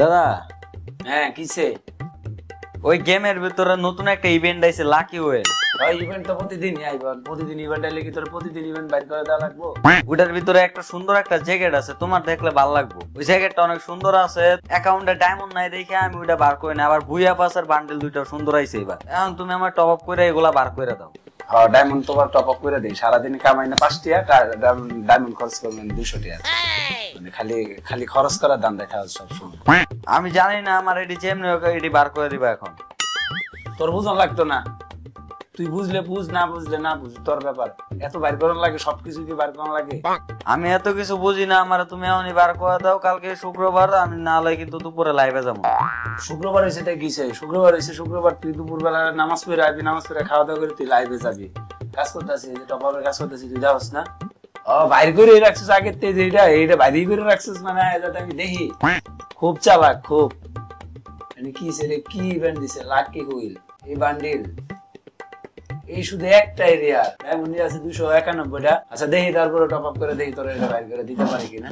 দাদা। হ্যাঁ কিসে? ওই গেমের ভিতরে নতুন একটা ইভেন্ট আইছে লাকি ওয়েল ওই ইভেন্ট তো প্রতিদিন আইব প্রতিদিন ইভেন্ট আইলে কি তোর প্রতিদিন ইভেন্ট বাইর করে দেওয়া লাগবো? ওটার ভিতরে একটা সুন্দর একটা জ্যাকেট আছে তোমার দেখলে ভালো লাগবে। ওই জ্যাকেটটা অনেক সুন্দর আছে অ্যাকাউন্টে ডায়মন্ড নাই দেখে আমি ওটা বার করে না আবার ভুইয়া পাসের বান্ডেল দুইটা সুন্দর আইছে এবার এখন তুমি আমার টপ আপ করে এগুলা বার করে দাও। হ্যাঁ ডায়মন্ড তোমার টপ আপ করে দিই সারাদিন কামাই না পাঁচ টিয়া ডায়মন্ড খরচ করবেন দুশো টিয়া। মানে খালি খালি খরচ করার দাম দেখা যাচ্ছে সবসময়। আমি জানি না আমার এটি যেমনি হোক এটি বার করে দিবা এখন। তোর বুঝন লাগতো না? তুই বুঝলে বুঝ না বুঝলে না বুঝ তোর ব্যাপার। এত বাইর করার লাগে সবকিছু কি বাইর করার লাগে? আমি এত কিছু বুঝি না আমার তুমি এমনই বার করে দাও কালকে শুক্রবার আমি না হলে কিন্তু দুপুরে লাইভে যাব। শুক্রবার হয়েছে তাই কিসে শুক্রবার হয়েছে শুক্রবার তুই দুপুর বেলা নামাজ পড়ে আসবি নামাজ পড়ে খাওয়া দাওয়া করে তুই লাইভে যাবি। কাজ করতেছিস টপারের কাজ করতেছিস তুই যাস না? বাইর করে রাখছিস আগের থেকে এইটা এইটা বাইরে করে রাখছিস মানে যাতে আমি দেখি। খুব চালাক খুব। মানে কি কি ইভেন্ট দিছে লাকি হুইল এই বান্ডিল এই শুধু একটা এরিয়া এমন আছে দুশো একানব্বইটা। আচ্ছা দেখি তারপরে টপ আপ করে দেখি তোর এটা বাইর করে দিতে পারি কিনা।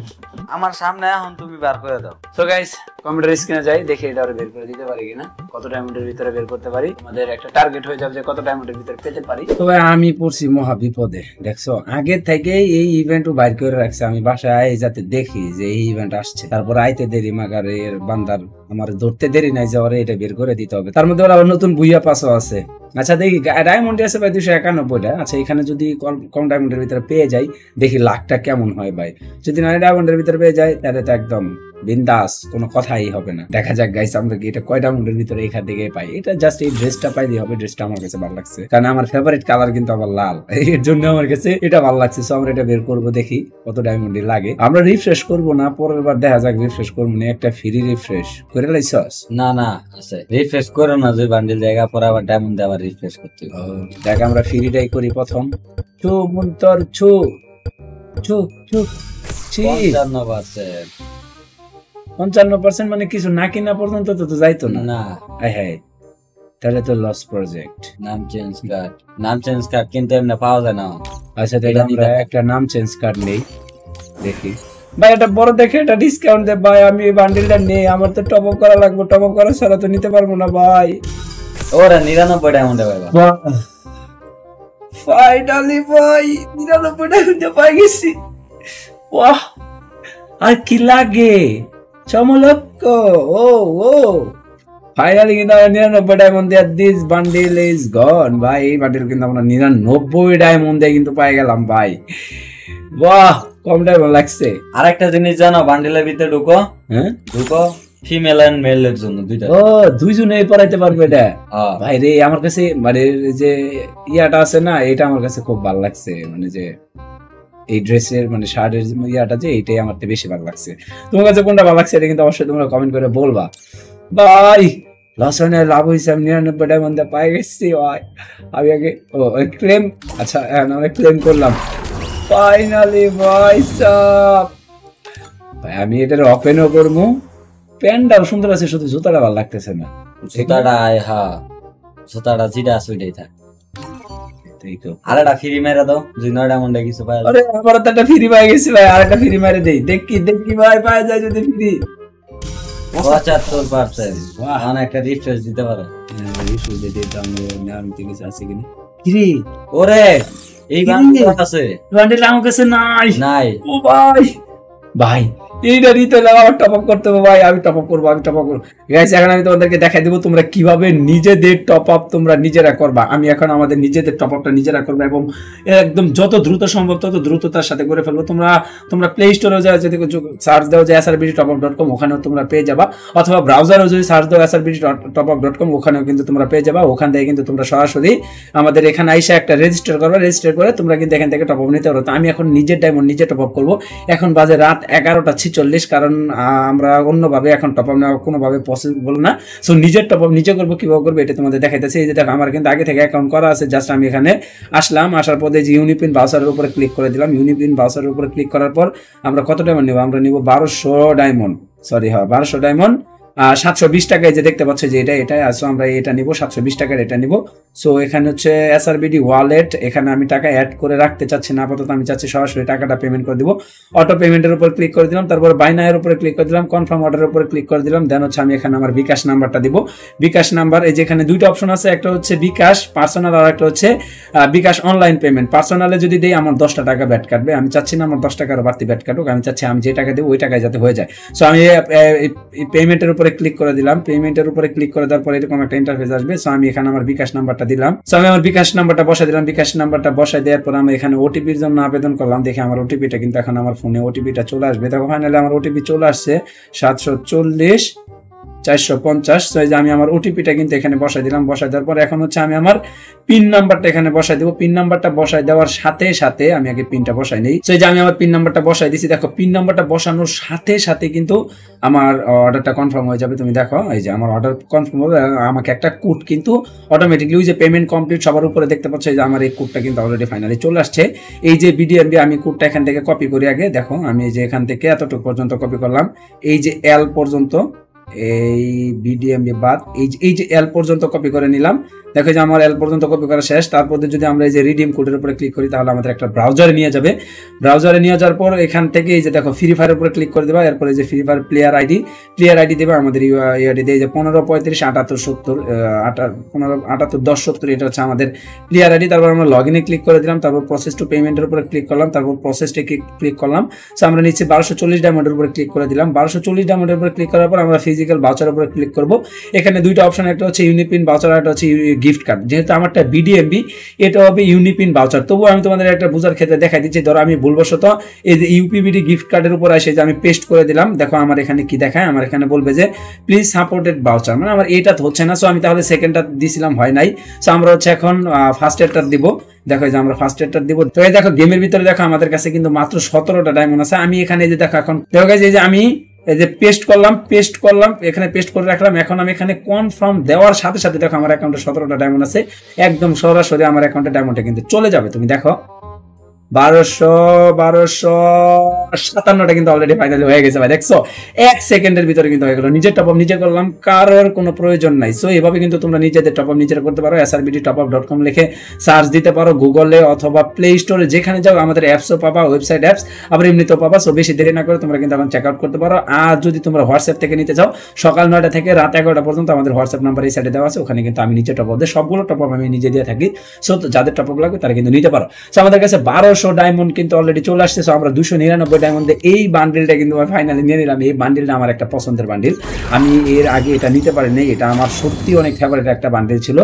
আমার সামনে এখন তুমি বার করে দাও। সো গাইস কম্পিউটার স্ক্রিনে যাই, দেখি এটা আরও বের করে দিতে পারি কিনা, কত ডায়মন্ডের ভিতরে বের করতে পারি, আমাদের একটা টার্গেট হয়ে যাবে যে কত ডায়মন্ডের ভিতরে পেতে পারি। তবে আমি পড়ছি মহা বিপদে, দেখছ? আগে থেকে এই ইভেন্ট বাইর করে রাখছে। আমি বাসায় যাতে দেখি যে এই ইভেন্ট আসছে। তারপর আইতে দেরি, মাগার এর বান্দার, আমার ধরতে দেরি নাই যে ওরা এটা বের করে দিতে হবে। তার মধ্যে আবার নতুন বুইয়া পাসও আছে। আচ্ছা দেখি ডায়মন্ড আছে ভাই দুশো একানব্বইটা। আচ্ছা এখানে যদি কম- ডায়মন্ডের ভিতরে পেয়ে যাই, দেখি লাখটা কেমন হয় ভাই। যদি নয় ডায়মন্ডের ভিতরে পেয়ে যাই, তাহলে তো একদম বিন্দাস, কোনো কথাই হবে না। দেখা যাক গাইস আমরা কি এটা কয় ডায়মন্ডের ভিতরে এখান থেকে পাই। এটা জাস্ট এই ড্রেসটা পাইলে হবে ড্রেসটা আমার কাছে ভালো লাগছে। কারণ আমার ফেভারিট কালার কিন্তু আমার লাল। এর জন্য আমার কাছে এটা ভালো লাগছে। সো আমরা এটা বের করব দেখি কত ডায়মন্ড লাগে। আমরা রিফ্রেশ করব না পরের বার দেখা যাক রিফ্রেশ করব না একটা ফ্রি রিফ্রেশ করে লাইছস? না না আছে। রিফ্রেশ করো না দুই বান্ডিল জায়গা পরে আবার ডায়মন্ড আবার রিফ্রেশ করতে হবে। দেখ আমরা ফ্রিটাই করি প্রথম। ছু মুন্তর ছু ছু ছু ছি পঞ্চান্ন পার্সেন্ট মানে কিছু না কিনা পর্যন্ত তো তো যাইতো না। না। হ্যাঁ হ্যাঁ তাহলে তো লস প্রজেক্ট নাম চেঞ্জ কার্ড নাম চেঞ্জ কার্ড কিন্তু এমনি পাওয়া যায় না। আচ্ছা তাহলে আমরা একটা নাম চেঞ্জ কার্ড নেই। দেখি। ভাই এটা বড় দেখে এটা ডিসকাউন্ট দে। ভাই আমি এই বান্ডিলটা নেই। আমার তো টপ আপ করা লাগবে। টপ আপ করা ছাড়া তো নিতে পারব না ভাই। ওরা নিরানব্বই ডায়মন্ডে পাইবা। ফাইনালি ভাই নিরানব্বই টাকা পাই গেছি। বাহ। আর কি লাগে? চমলক্ষ ও ও ফাইনালি কিন্তু আমরা নিরানব্বই ডায়মন্ড দিয়ে দিস বান্ডিল ইজ গন ভাই। এই বান্ডিল কিন্তু আমরা নিরানব্বই ডায়মন্ড দিয়ে কিন্তু পাই গেলাম ভাই। বাহ কম ডায়মন্ড লাগছে। আর একটা জিনিস জানো বান্ডিলের ভিতরে ঢুকো। হ্যাঁ? ঢুকো ফিমেল এন্ড জন্য দুইটা। ও দুইজনে পড়াইতে পারবে এটা। ভাই রে আমার কাছে মানে যে ইয়াটা আছে না এটা আমার কাছে খুব ভালো লাগছে। মানে যে এই ড্রেসের মানে শার্টের ইয়াটা যে এইটাই আমার বেশি ভালো লাগছে। তোমার কাছে কোনটা ভালো লাগছে, এটা কিন্তু অবশ্যই তোমরা কমেন্ট করে বলবা। ভাই লস হয় না লাভ হয়েছে আমি নিরানব্বই ডায়মন্ড পাই গেছি আমি আগে, ও ক্লেম আচ্ছা হ্যাঁ আমি ক্লেম করলাম। ফাইনালি ভাই সাব ভাই, আমি এটার ওপেনও করব। প্যান্টটাও সুন্দর আছে, শুধু জুতাটা ভালো লাগতেছে না। জুতাটা হ্যাঁ জুতাটা, যেটা আছে, ওইটাই থাক। এই তো আর একটা ফ্রি মেরে দাও দুই নয় ডায়মন্ডে কিছু পাই আরে আমার তো একটা ফ্রি পাই গেছি ভাই আর একটা ফ্রি মারে দেই। দেখি দেখি ভাই পাওয়া যায় যদি ফ্রি পঁচাত্তর পার্সেন্ট। মানে একটা রিফ্রেশ দিতে পারে। কিরে ওরে এই বান্ডিল আছে। আমার কাছে নাই। নাই। ও ভাই। ভাই এইটা নিতে হলে আমার টপ করতে হবে, ভাই, আমি টপ করব, আমি টপ করব। গাইস এখন আমি তোমাদেরকে দেখাই দেবো তোমরা কীভাবে নিজেদের টপ আপ তোমরা নিজেরা করবা। আমি এখন আমাদের নিজেদের টপ আপটা নিজেরা করব এবং একদম যত দ্রুত সম্ভব, তত দ্রুততার সাথে করে ফেলব। তোমরা তোমরা প্লে স্টোরেও যা যদি সার্চ দাও যে SRBD top up dot com ওখানেও তোমরা পেয়ে যাবা। অথবা ব্রাউজারেও যদি সার্চ দাও SRBD top up dot com ওখানেও কিন্তু তোমরা পেয়ে যাবা। ওখান থেকে কিন্তু তোমরা সরাসরি আমাদের এখানে আইসা একটা রেজিস্টার করবা। রেজিস্টার করে তোমরা কিন্তু এখান থেকে টপ আপ নিতে পারো। তো আমি এখন নিজের ডায়মন্ড নিজে টপ আপ করব। এখন বাজে রাত এগারোটা ছিচল্লিশ কারণ আমরা অন্যভাবে এখন টপ আপ নেওয়া কোনোভাবে পসিবল না। সো নিজের টপ আপ নিজে করব, কীভাবে করব এটা তোমাদের দেখাইতেছে। এই যে দেখো, আমার কিন্তু আগে থেকে অ্যাকাউন্ট করা আছে জাস্ট আমি এখানে আসলাম, আসার পরে যে ইউনিপিন বাউসারের উপরে ক্লিক করে দিলাম। ইউনিপিন বাউসারের উপরে ক্লিক করার পর আমরা কত ডায়মন্ড নেব? আমরা নিব বারোশো ডায়মন্ড সরি হ্যাঁ বারোশো ডায়মন্ড সাতশো বিশ টাকায় যে দেখতে পাচ্ছ যে এটা এটা সো আমরা এটা নিব, সাতশো বিশ টাকার এটা নিব। সো এখানে হচ্ছে এসআরবিডি ওয়ালেট এখানে আমি টাকা অ্যাড করে রাখতে চাচ্ছি না, আপাতত আমি চাচ্ছি সরাসরি টাকাটা পেমেন্ট করে দিব। অটো পেমেন্টের উপর ক্লিক করে দিলাম, তারপর বাইনায়ের উপরে ক্লিক করে দিলাম কনফার্ম অর্ডারের উপরে ক্লিক করে দিলাম দেন হচ্ছে আমি এখানে আমার বিকাশ নাম্বারটা দিব। বিকাশ নাম্বার এই যেখানে দুইটা অপশন আছে, একটা হচ্ছে বিকাশ পার্সোনাল আর একটা হচ্ছে বিকাশ অনলাইন পেমেন্ট পার্সোনালে যদি দেই, আমার দশটা টাকা ব্যাট কাটবে। আমি চাচ্ছি না আমার দশ টাকার বাড়তি ব্যাট কাটুক, আমি চাচ্ছি আমি যে টাকা দেবো, ওই টাকায় যাতে হয়ে যায়। সো আমি পেমেন্টের উপরে ক্লিক করে দিলাম। পেমেন্টের উপরে ক্লিক করে দেওয়ার পরে এরকম একটা ইন্টারফেস আসবে। সো আমি এখানে আমার বিকাশ নাম্বারটা দিলাম। সো আমি আমার বিকাশ নাম্বারটা বসাই দিলাম। বিকাশ নাম্বারটা বসাই দেওয়ার পর আমি এখানে ওটিপির জন্য আবেদন করলাম। দেখে আমার ওটিপিটা কিন্তু এখন আমার ফোনে ওটিপিটা চলে আসবে। দেখো ফাইনালি আমার ওটিপি চলে আসছে সাতশো চল্লিশ চারশো পঞ্চাশ। তো এই যে আমি আমার ওটিপিটা কিন্তু এখানে বসাই দিলাম। বসাই দেওয়ার পর এখন হচ্ছে আমি আমার পিন নাম্বারটা এখানে বসাই দেবো। পিন নাম্বারটা বসাই দেওয়ার সাথে সাথে আমি আগে পিনটা বসাই নিই। তো এই যে আমি আমার পিন নাম্বারটা বসাই দিছি, দেখো পিন নাম্বারটা বসানোর সাথে সাথে কিন্তু আমার অর্ডারটা কনফার্ম হয়ে যাবে। তুমি দেখো, এই যে আমার অর্ডার কনফার্ম হবে আমাকে একটা কোড কিন্তু অটোমেটিকলি ওই যে পেমেন্ট কমপ্লিট সবার উপরে দেখতে পাচ্ছ যে আমার এই কোডটা কিন্তু অলরেডি ফাইনালি চলে আসছে। এই যে বিডিএমবি আমি কোডটা এখান থেকে কপি করি আগে। দেখো, আমি এই যে এখান থেকে এতটুকু পর্যন্ত কপি করলাম। এই যে এল পর্যন্ত এই বিডিএমবি বাদ, এই যে এই যে এল পর্যন্ত কপি করে নিলাম। দেখো যে আমার এল পর্যন্ত কপি করা শেষ। তারপর যদি আমরা এই যে রিডিম কোডের উপরে ক্লিক করি, তাহলে আমাদের একটা ব্রাউজারে নিয়ে যাবে। ব্রাউজারে নিয়ে যাওয়ার পর এখান থেকে এই যে দেখো ফ্রি ফায়ারের উপরে ক্লিক করে দেবা। এরপরে যে free fire player ID player ID দেবে। আমাদের ইউআইডি দিয়ে যে পনেরো পঁয়ত্রিশ, আটাত্তর, সত্তর আটা পনেরো, আটাত্তর, দশ, সত্তর, এটা হচ্ছে আমাদের প্লেয়ার আইডি তারপর আমরা লগ ইনে ক্লিক করে দিলাম। তারপর প্রসেস টু পেমেন্টের উপরে ক্লিক করলাম। তারপর প্রসেসটি ক্লিক করলাম। সো আমরা নিচে বারোশো চল্লিশ ডায়মন্ডের উপরে ক্লিক করে দিলাম। বারোশো চল্লিশ ডায়মন্ডের উপরে ক্লিক করার পর আমরা ফিজিক্যাল বাউচারের উপরে ক্লিক করব। এখানে দুইটা অপশন একটা হচ্ছে ইউনিপিন বাউচার একটা হচ্ছে গিফট কার্ড যেহেতু আমারটা বিডিএমবি এটা হবে ইউনিপিন বাউচার তবুও আমি তোমাদের একটা বোঝার ক্ষেত্রে দেখাই দিচ্ছি, ধরো আমি ভুলবশত এই যে ইউপিবিডি গিফট কার্ডের উপর আসে যে আমি পেস্ট করে দিলাম, দেখো আমার এখানে কি দেখায়, আমার এখানে বলবে যে প্লিজ সাপোর্টেড বাউচার মানে আমার এটা তো হচ্ছে না সো আমি তাহলে সেকেন্ডটা দিছিলাম, হয় নাই। সো আমরা হচ্ছে এখন ফার্স্ট এডটা দিব। দেখো যে আমরা ফার্স্ট এডটা দিব। তো এই দেখো গেমের ভিতরে দেখো আমাদের কাছে কিন্তু মাত্র সতেরোটা ডায়মন্ড আছে। আমি এখানে যে দেখো এখন, দেখো যে আমি এই যে পেস্ট করলাম পেস্ট করলাম, এখানে পেস্ট করে রাখলাম। এখন আমি এখানে কনফার্ম দেওয়ার সাথে সাথে দেখো আমার অ্যাকাউন্টে সতেরোটা ডায়মন্ড আছে। একদম সরাসরি আমার অ্যাকাউন্টে ডায়মন্ডটা কিন্তু চলে যাবে। তুমি দেখো বারোশো বারোশো সাতান্নটা কিন্তু অলরেডি ফাইনালি হয়ে গেছে ভাই, দেখছ? এক সেকেন্ডের ভিতরে কিন্তু হয়ে গেল। নিজের টপ আপ নিজে করলাম, কারোর কোনো প্রয়োজন নাই। সো এভাবে কিন্তু তোমরা নিজেদের টপ আপ নিজেরা করতে পারো SRBD top up dot com লিখে সার্চ দিতে পারো গুগলে অথবা প্লে স্টোরে যেখানে যাও, আমাদের অ্যাপসও পাবা ওয়েবসাইট অ্যাপস আবার এমনিতেও পাবা। সো বেশি দেরি না করে তোমরা কিন্তু এখন চেক আউট করতে পারো। আর যদি তোমরা হোয়াটসঅ্যাপ থেকে নিতে চাও, সকাল নয়টা থেকে রাত এগারোটা পর্যন্ত আমাদের হোয়াটসঅ্যাপ নাম্বার এই সাইডে দেওয়া আছে, ওখানে কিন্তু আমি নিচে টপ আপ সবগুলো টপ আপ আমি নিজে দিয়ে থাকি। সো যাদের টপ আপ লাগবে তারা কিন্তু নিতে পারো। সো আমাদের কাছে বারোশো ডায়মন্ড কিন্তু অলরেডি চলে আসছে আমরা দুশো নিরানব্বই ডায়মন্ডে এই বান্ডিলটা কিন্তু আমি ফাইনালি নিয়ে নিলাম। এই বান্ডিলটা আমার একটা পছন্দের বান্ডিল আমি এর আগে এটা নিতে পারিনি, এটা আমার সত্যি অনেক ফেভারিট একটা বান্ডিল ছিল।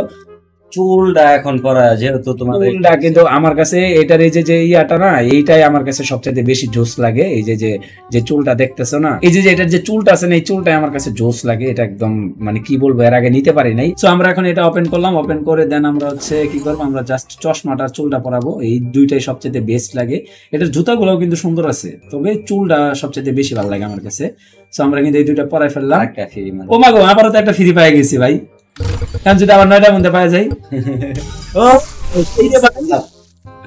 চুলটা এখন করা যেহেতু তোমার চুলটা কিন্তু আমার কাছে এটার এই যে যে ইয়াটা না এইটাই আমার কাছে সবচেয়ে বেশি জোস লাগে। এই যে যে যে চুলটা দেখতেছো না এই যে যে এটার যে চুলটা আছে না এই চুলটাই আমার কাছে জোস লাগে। এটা একদম মানে কি বলব এর আগে নিতে পারি নাই। আমরা এখন এটা ওপেন করলাম। ওপেন করে দেন আমরা হচ্ছে কি করব আমরা জাস্ট চশমাটার চুলটা পরাবো। এই দুইটাই সবচেয়ে বেস্ট লাগে। এটার জুতাগুলোও কিন্তু সুন্দর আছে তবে চুলটা সবচেয়ে বেশি ভালো লাগে আমার কাছে। তো আমরা কিন্তু এই দুইটা পরাই ফেললাম। ও মা গো আবারও তো একটা ফ্রি পেয়ে গেছি ভাই। কারণ যদি আবার নয়টার মধ্যে পাওয়া যায়। ও পাই।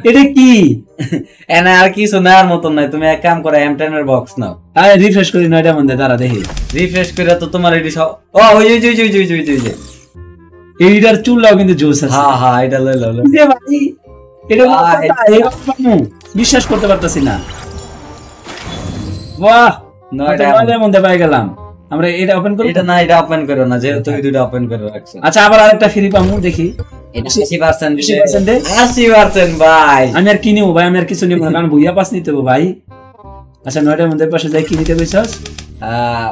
এটা কি? এনে আর কিছু নেওয়ার মতন নাই তুমি এক কাম করো এম বক্স নাও। আরে রিফ্রেশ করি নয়টার মধ্যে তারা দেখি। রিফ্রেশ করে তো তোমার এটি সব ও ওই যে ওই ওই ওই ওই ওই এইটার চুলটাও কিন্তু জোস আছে। হ্যাঁ হ্যাঁ এটা লই লো লো। এটা কোনো আহ, কথা? এই বাবু, বিশ্বাস করতে পারতাছি না। বাহ নয়টা নয়টার মধ্যে পেয়ে গেলাম। আমরা এটা ওপেন করি এটা না এটা ওপেন করো না যেহেতু তুমি দুটো ওপেন করে রাখছো। আচ্ছা আবার আরেকটা ফ্রি পাবো দেখি। এটা আশি পার্সেন্ট 80% এ? আশি পার্সেন্ট ভাই। আমি আর কি নিবো ভাই? আমি আর কিছু নেব না কারণ ভুইয়া পাস নিতে ভাই। আচ্ছা নয়টার মধ্যে পাশে যাই কি নিতে কইছস?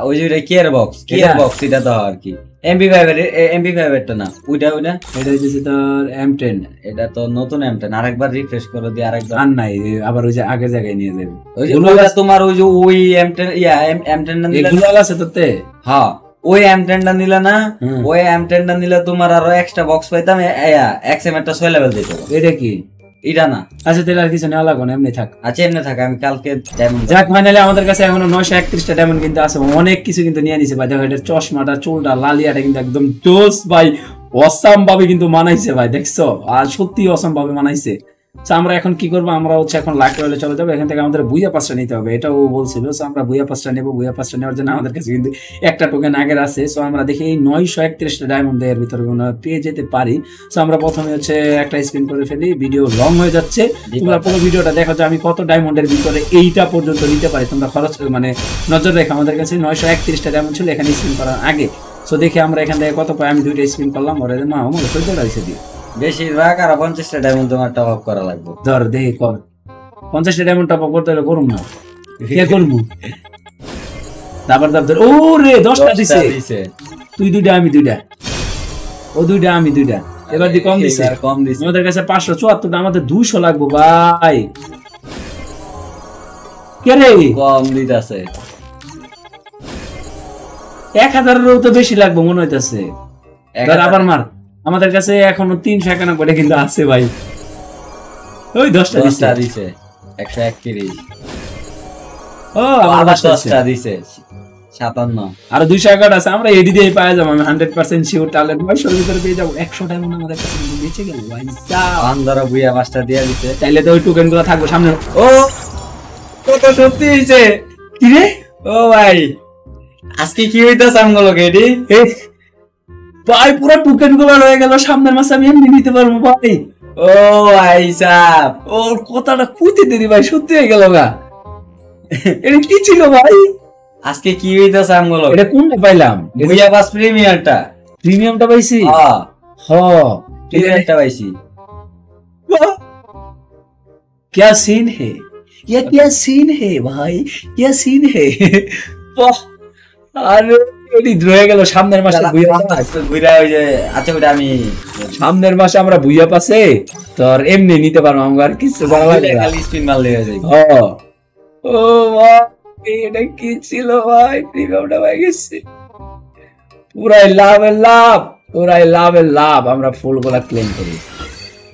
ওই যে ওইটা কেয়ার বক্স কেয়ার বক্স এটা তো আর কি। এমপি ফাইভের এমপি ফাইভেরটা না ওইটা ওইটা? এটা হচ্ছে তোর এম টেন এটা তো নতুন এম টেন আরেকবার রিফ্রেশ করে দিয়ে আরেকবার। আর নাই আবার ওই যে আগের জায়গায় নিয়ে যাবে। ওই যে তোমার ওই যে ওই এম টেন ইয়া এম টেন আছে তোতে হ্যাঁ ওই এম টেনটা নিলে না ওই এম টেনটা নিলে তোমার আরও এক্সট্রা বক্স পাইতাম এক্স এম একটা ছয় লেভেল দিত এটা কি? এটা না। আচ্ছা তাহলে আর কিছু নেওয়া লাগবে না এমনি থাক। আচ্ছা এমনি থাক আমি কালকে যাক ফাইনালি আমাদের কাছে এখনও নয়শো একত্রিশটা ডায়মন্ড কিন্তু আছে অনেক কিছু কিন্তু নিয়ে নিছে ভাই। দেখো এটা চশমাটা চুলটা লালিয়াটা কিন্তু একদম জোস ভাই। অসাম ভাবে কিন্তু মানাইছে ভাই দেখছ? আর সত্যি অসাম ভাবে মানাইছে। তো আমরা এখন কি করব? আমরা হচ্ছে এখন লাখ রয়েলে চলে যাব। এখান থেকে আমাদের বুইয়া পাসটা নিতে হবে। এটাও ও বলছিল সো আমরা বুইয়া পাসটা নেব। বুইয়া পাসটা নেওয়ার জন্য আমাদের কাছে কিন্তু একটা টোকেন আগের আছে। সো আমরা দেখি এই নয়শো একত্রিশটা ডায়মন্ড এর ভিতরে পেয়ে যেতে পারি। সো আমরা প্রথমে হচ্ছে একটা স্পিন করে ফেলি। ভিডিও লং হয়ে যাচ্ছে। তোমরা পুরো ভিডিওটা দেখো যে আমি কত ডায়মন্ডের ভিতরে এইটা পর্যন্ত নিতে পারি। তোমরা খরচ মানে নজর রেখে। আমাদের কাছে নয়শো একত্রিশটা ডায়মন্ড ছিল এখানে স্পিন করার আগে। সো দেখি আমরা এখান থেকে কত পাই? আমি দুইটা স্পিন করলাম। ওরে মা আমার চোদ্দটা হয়েছে দিয়ে। বেশিরভাগ আর পঞ্চাশটা ডায়মন্ড তোমার টপ আপ করা লাগবে। ধর দেখি কর। পঞ্চাশটা ডায়মন্ড টপ আপ করতে হলে করুম না। কে করব? তারপর তারপর ও রে দশটা দিছে। তুই দুইটা আমি দুইটা। ও দুইটা আমি দুইটা। এবার দি কম দিছে কম দিছে। আমাদের কাছে পাঁচশো চুয়াত্তরটা আমাদের দুইশো লাগবো ভাই। কে রে? কম দিতেছে। এক হাজারেরও তো বেশি লাগবে মনে হইতেছে। আবার মার। আমাদের কাছে এখনও তিনশো একানব্বইটা কিন্তু আছে ভাই। ওই দশটা দশটা দিছে। একশো একত্রিশ। ও আবার আবার দশটা দিছে। সাতান্ন আরও দুইশো এগারো আছে আমরা এডি দিয়ে পাওয়া যাব। আমি হান্ড্রেড পার্সেন্ট শিওর তাহলে নয়শোর ভিতরে পেয়ে যাব। একশো ডায়মন্ড আমাদের কাছে বেঁচে গেল আন্দারা বুইয়া পাঁচটা দিয়ে দিছে। তাইলে তো ওই টোকেনগুলো থাকব সামনে। ও কত সত্যি হয়েছে কি রে? ও ভাই আজকে কি হইতেছে আমগুলো গেডি এ, ভাই পুরো টুকেন টুকে বার হয়ে গেল সামনের মাসে আমি এমনি নিতে পারব ভাই। ও ভাই সাপ ওর কথাটা পুঁতে দিদি ভাই সত্যি হয়ে গেল গা। এটা কি ছিল ভাই? আজকে কি হইতাছে আমগুলো? এটা কোনটা পাইলাম? বুইয়া পাস প্রিমিয়ারটা। প্রিমিয়ামটা পাইছি? হ্যাঁ হ। প্রিমিয়ারটা পাইছি। क्या সিন হে? ইয়া क्या সিন হে ভাই? क्या সিন হে? বাহ। আরে রয়ে গেল সামনের মাসে বুইয়া ওই যে আচ্ছা ওইটা আমি সামনের মাসে আমরা বুইয়া পাশে তোর এমনি নিতে পারব আমার কিছু করা লাগবে না। খালি স্পিন মারলে হয়ে যায় ও ও এটা কি ছিল ভাই? প্রিমিয়ামটা পাই গেছি। পুরাই লাভের লাভ পুরাই লাভের লাভ আমরা ফুলগুলা ক্লেম করি।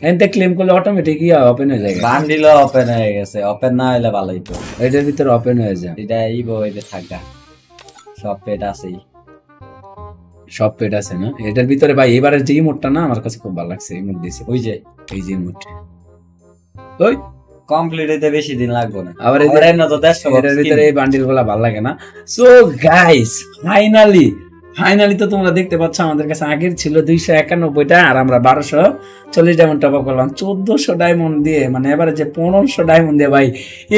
এনতে ক্লেম করলে অটোমেটিক ইয়া ওপেন হয়ে যায়। বান্ডিল ওপেন হয়ে গেছে ওপেন না হলে ভালোই তো। এটার ভিতরে ওপেন হয়ে যায়। এটা ইগো এটা থাকা। সব পেট আছেই। সব পেট আছে না? এটার ভিতরে ভাই এবারের যে ইমোটটা না আমার কাছে খুব ভালো লাগছে ইমোট দিছে। ওই যে এই যে ইমোট। ওই? কমপ্লিট হইতে বেশি দিন লাগবে না। আবার এটার ভিতরে এই বান্ডিলগুলা ভালো লাগে না। সো গাইস ফাইনালি ফাইনালি তো তোমরা দেখতে পাচ্ছ, আমাদের কাছে আগের ছিল দুইশো একানব্বইটা আর আমরা বারোশো চল্লিশ ডায়মন্ড টপ আপ করলাম। চোদ্দশো ডায়মন্ড দিয়ে মানে এবারে যে পনেরোশো ডায়মন্ড দিয়ে ভাই,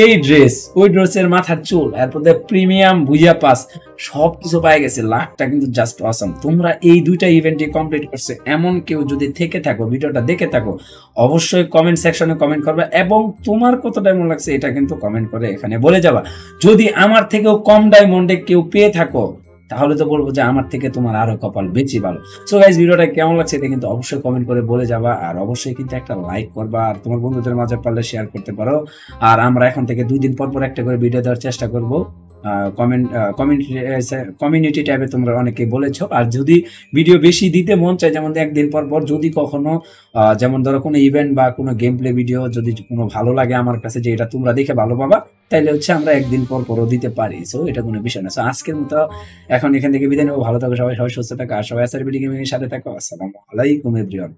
এই ড্রেস ওই ড্রেসের মাথার চুল, এরপর প্রিমিয়াম ভুইয়া পাস সব কিছু পাই গেছে। লাখটা কিন্তু জাস্ট অসম তোমরা এই দুইটা ইভেন্টই কমপ্লিট করছে। এমন কেউ যদি থেকে থাকো, ভিডিওটা দেখে থাকো, অবশ্যই কমেন্ট সেকশনে কমেন্ট করবে এবং তোমার কত ডায়মন্ড লাগছে এটা কিন্তু কমেন্ট করে এখানে বলে যাবা। যদি আমার থেকেও কম ডায়মন্ডে কেউ পেয়ে থাকো তাহলে তো বলব যে আমার থেকে তোমার আরও কপাল বেশি ভালো। সো গাইজ ভিডিওটা কেমন লাগছে এটা কিন্তু অবশ্যই কমেন্ট করে বলে যাবা আর অবশ্যই কিন্তু একটা লাইক করবা আর তোমার বন্ধুদের মাঝে পারলে শেয়ার করতে পারো। আর আমরা এখন থেকে দুই দিন পর পর একটা করে ভিডিও দেওয়ার চেষ্টা করব। কমিউনিটি কমিউনিটি ট্যাবে তোমরা অনেকে বলেছ। আর যদি ভিডিও বেশি দিতে মন চায়, যেমন একদিন পর পর যদি কখনো যেমন ধরো কোনো ইভেন্ট বা কোনো গেম প্লে ভিডিও যদি কোনো ভালো লাগে আমার কাছে, যে এটা তোমরা দেখে ভালো পাবা, তাইলে হচ্ছে আমরা একদিন পর পরও দিতে পারি। সো এটা কোনো বিষয় না। সো আজকের মতো এখন এখান থেকে বিদায় নেব। ভালো থাকো সবাই সবাই সুস্থ থাকো, আর সবাই আসার গেমিং এর সাথে থাকো। আসসালামু আলাইকুম এভরিওয়ান